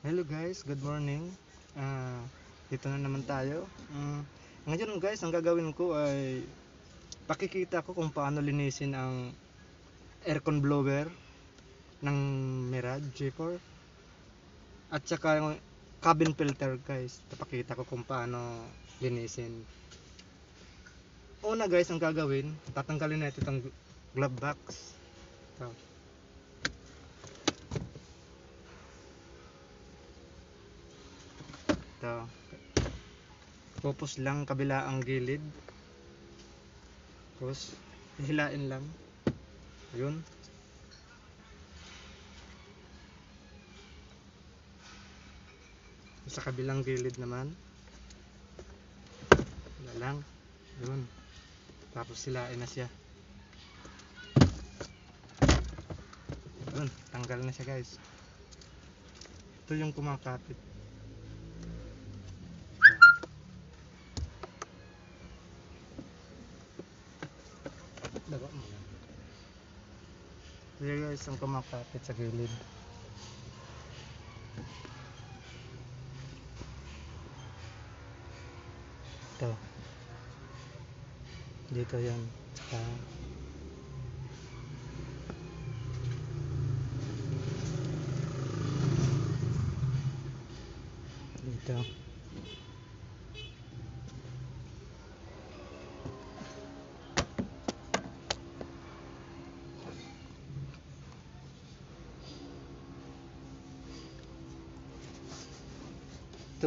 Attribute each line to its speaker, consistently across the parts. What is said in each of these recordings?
Speaker 1: Hello guys, good morning. Ah, dito na naman tayo. Mm, ngayon guys, ang gagawin ko ay pakikita ko kung paano linisin ang aircon blower ng Mirage G4 at saka yung cabin filter guys. Papakita ko kung paano linisin. Una guys, ang gagawin, tatanggalin natin itong glove box. Ito. Ito. Focus lang kabila ang gilid. Tapos, hilain lang. Ayun. Sa kabilang gilid naman. Wala lang. Ayun. Tapos silain na siya. Ayun. Tanggal na siya guys. Ito yung kumakapit. Dawa mo yan. Here guys, ang kumakapit sa gilid. Ito. Dito yan. Tsaka dito.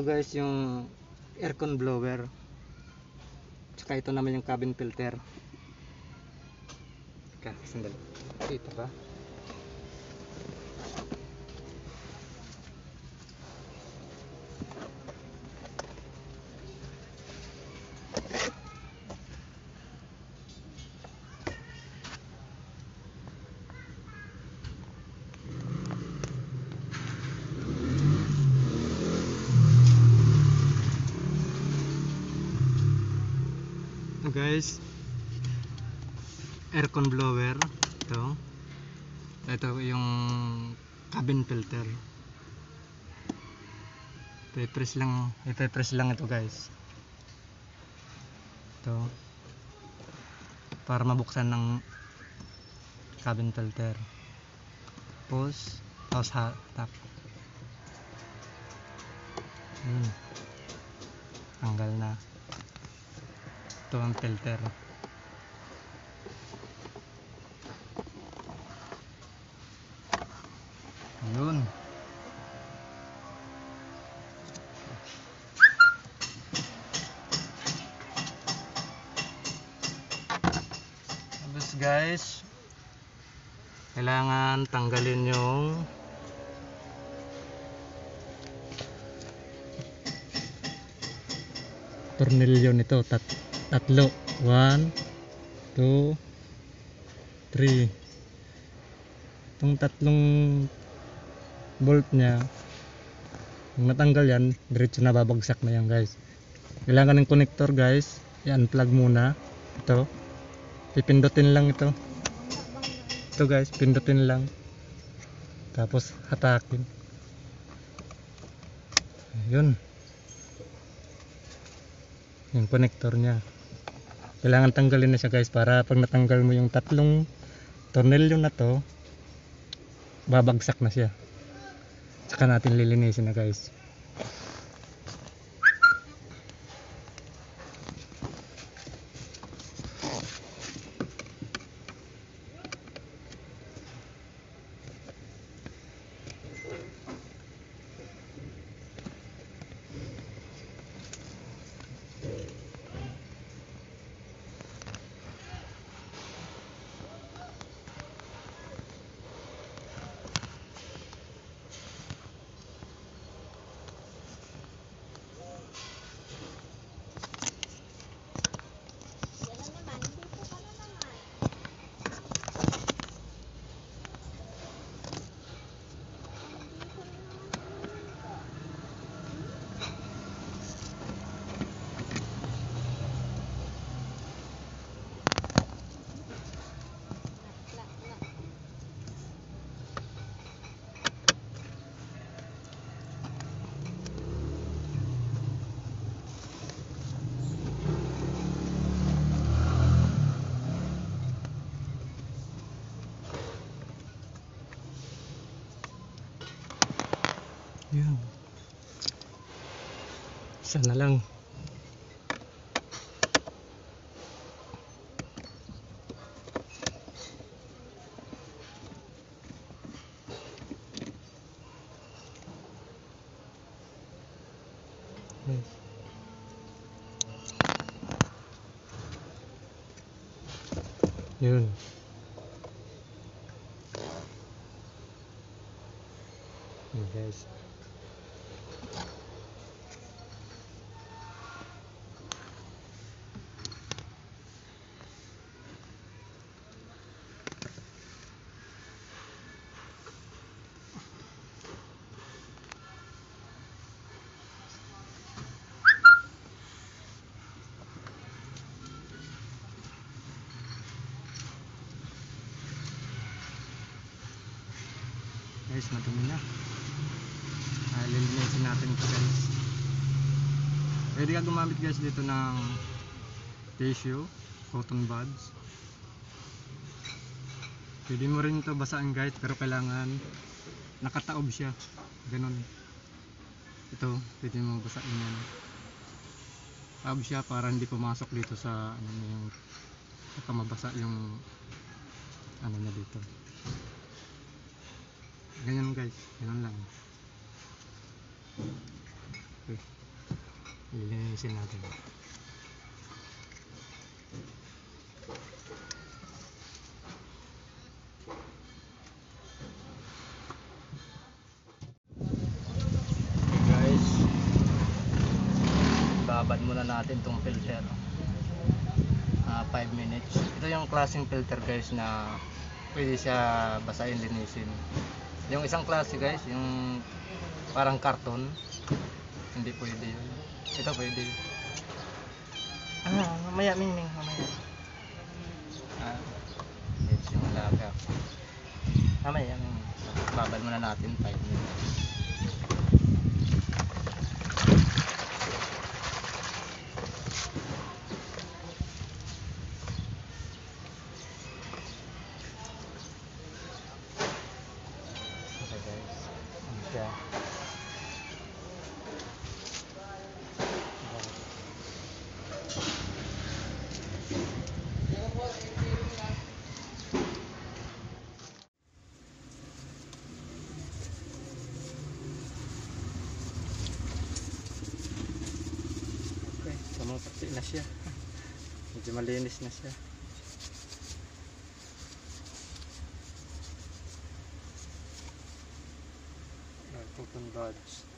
Speaker 1: Ito guys yung aircon blower. Tsaka ito naman yung cabin filter. Teka, sandali. Kita ba? Guys. Aircon blower. Ito. Ito yung cabin filter. Ipe-press lang ipe-press lang ito guys. Ito. Para mabuksan ng cabin filter. Tapos tapos ha tap. Hmm. tanggal na ito ang filter. Yun. Tapos guys kailangan tanggalin yung tornilyo nito tat tatlo. 1 2 3 itong tatlong bolt nya kung natanggal yan diretso na babagsak na yan guys. Kailangan ng connector guys. I-unplug muna. Ito. Pipindutin lang ito. Ito guys. Pindutin lang. Tapos hatakin. Yun yung connector nya kailangan tanggalin na siya guys para pag natanggal mo yung tatlong tornilyo na to babagsak na siya. Saka natin lilinisin na guys Isa na lang. Yun. Yun. Yun guys. Guys madumi na. Uh, lilinisin natin ito guys. Pwede ka gumamit guys dito ng tissue cotton buds. Pwede mo rin ito basaan guys pero kailangan nakataob siya. Ganun. Ito pwede mo basain yan. Taob siya para hindi pumasok dito sa ano yung baka mabasa yung ano niya dito ganyan guys. Ganun lang. Okay. Lilinisin natin. Guys babad muna natin tong filter. 5 minutes. Ito yung klaseng filter guys na pwede siya basahin linisin yung isang klase guys yung parang karton. Hindi pwede yun. Ito pwede. Ah mamaya ming ming mamaya. Ah yes yung alaga mamaya ming babad muna natin 5 minutes Okay guys. Ano siya? Okay, kamapati na siya. Medyo malinis na siya. Uh,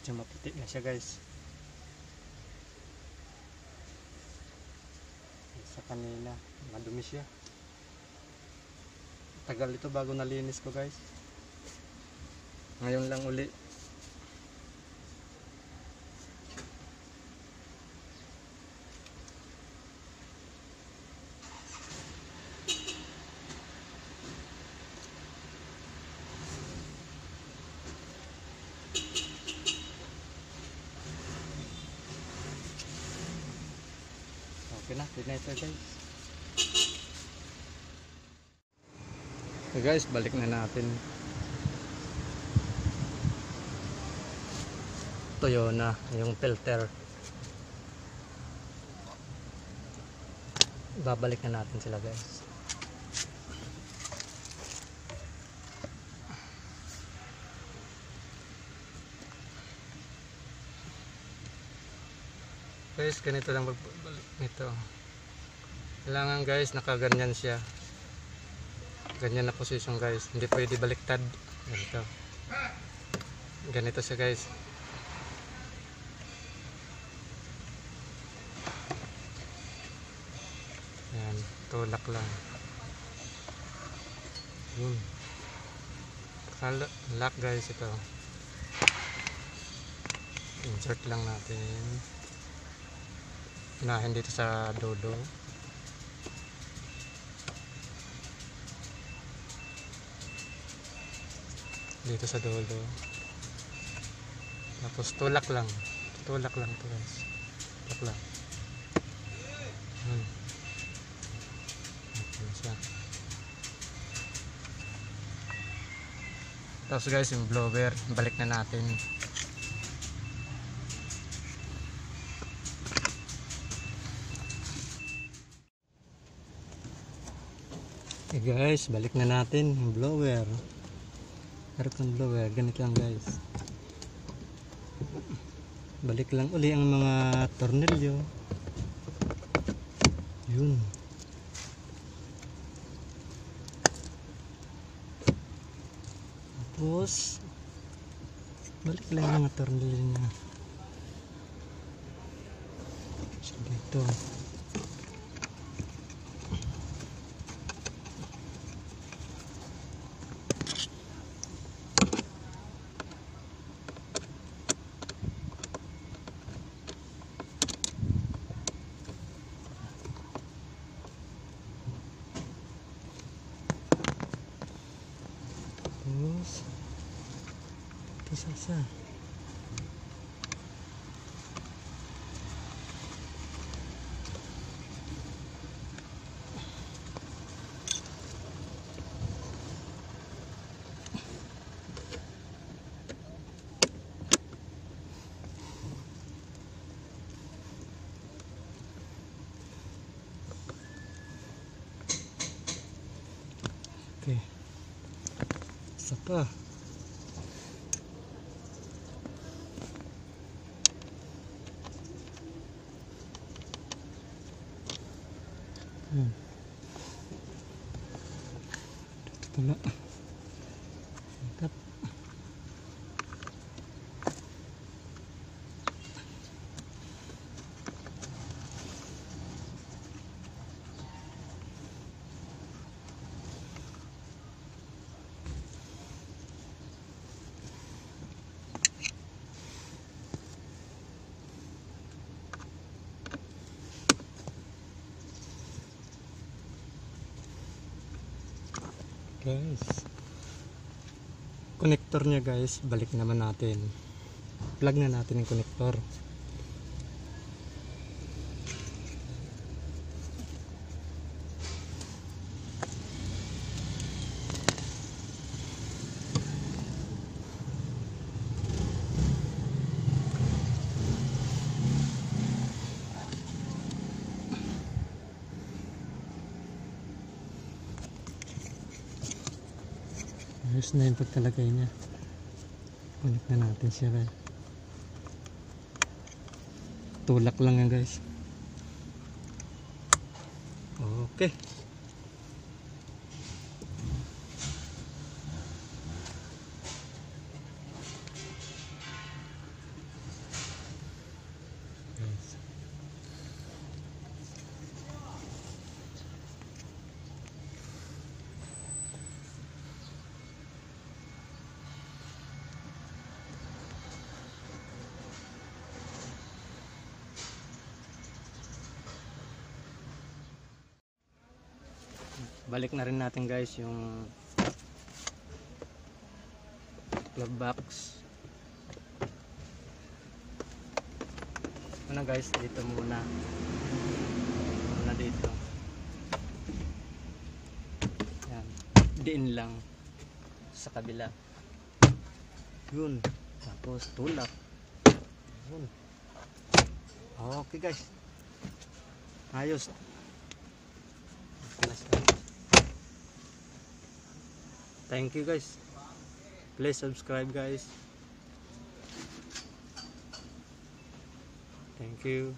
Speaker 1: Yun, medyo maputi na siya guys. Sa kanina, madumi siya. Tagal ito bago nalinis ko guys. Ngayon lang uli. Okay na, pwede na ito guys. Okay guys, balik na natin. Tuyo na yung filter. Babalik na natin sila guys. Guys, ganito lang magbalik nito. Kailangan guys, nakaganyan siya. Ganyan na position guys. Hindi pwede baliktad. Ganito. Ganito siya guys. Yan, tulak lang. Yun. Lock guys ito. Insert lang natin. Unahin dito sa dodo. Dito sa dodo. Tapos tulak lang. Tulak lang to guys. Tulak lang. Hmm. Tapos guys yung blower, balik na natin. Okay guys, balik na natin yung blower. Aircon blower, ganito lang guys. Balik lang uli ang mga tornilyo. Yun. Tapos balik lang ang mga tornilyo niya. So dito. Tapos ito sasa. Okay. Isa pa. Hmm. Dito pala. Tap. Guys. Connector niya guys, balik naman natin. Plug na natin yung connector. Na yung pagkalagay niya. Connect na natin siya guys. Tulak lang yan guys. Okay. Balik na rin natin guys yung glove box ano guys dito muna dito. Yan. Diin lang sa kabila. Yun. Tapos tulak. Yun. Okay guys. Ayos. Thank you guys. Please subscribe guys. Thank you.